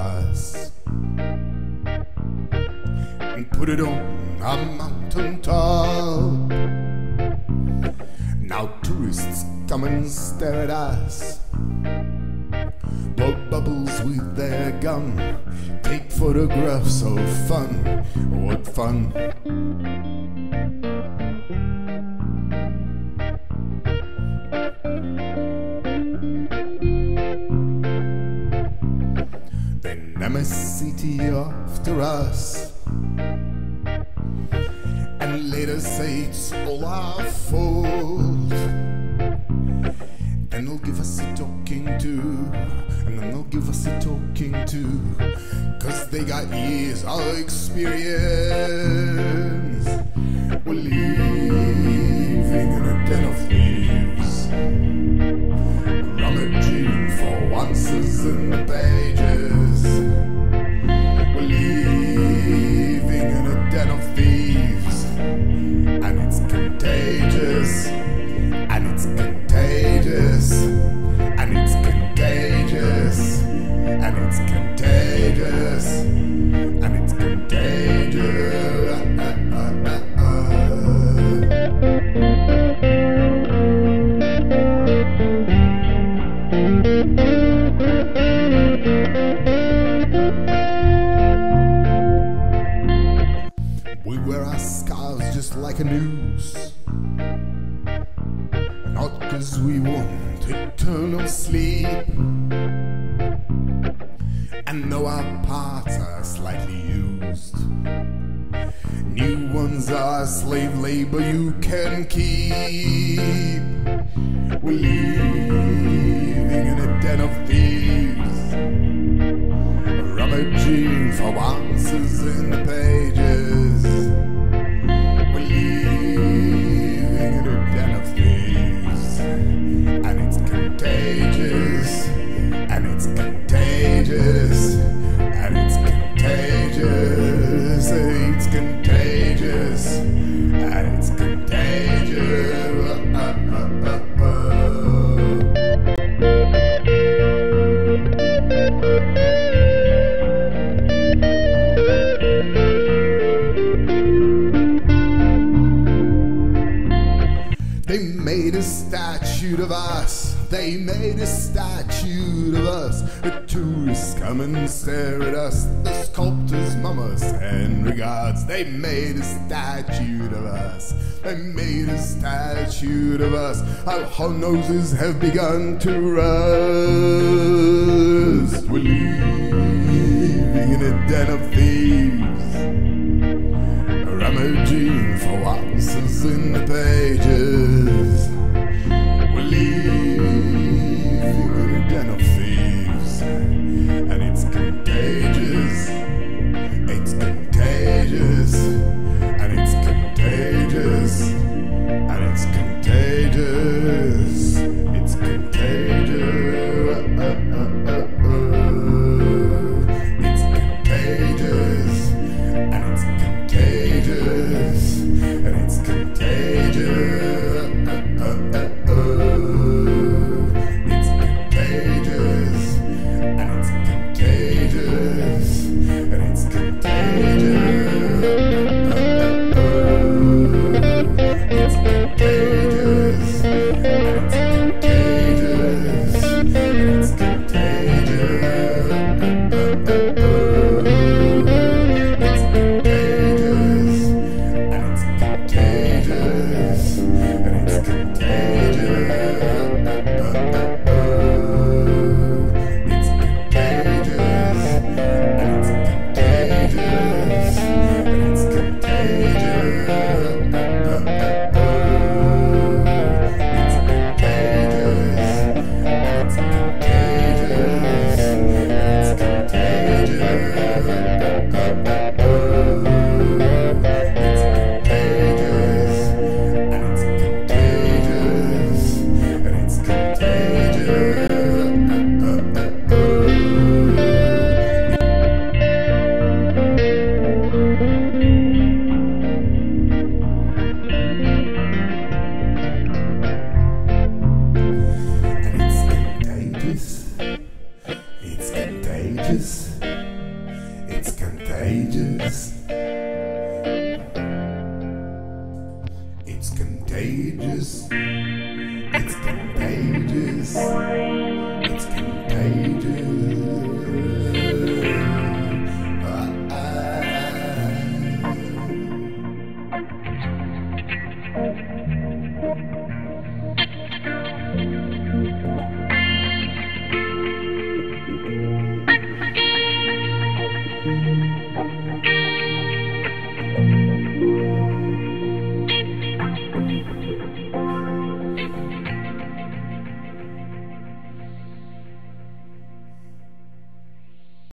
glass. And put it on a mountain top. Now tourists come and stare at us. Blow bubbles with their gum. Take photographs of fun. What fun! Then city after us. And later say it's all our fault. And they'll give us a talking to. And then they'll give us a talking to. Cause they got years of experience. We're just like a noose. Not cause we want eternal sleep. And though our parts are slightly used, new ones are slave labor you can keep. We're living in a den of thieves rummaging for answers in the pages. Statue of us. They made a statue of us. The tourists come and stare at us. The sculptors mama and regards. They made a statue of us. They made a statue of us. Our whole noses have begun to rust. We're living in a den of thieves rummaging for answers in the pages. Contagious and it's contagious, It's contagious. It's contagious.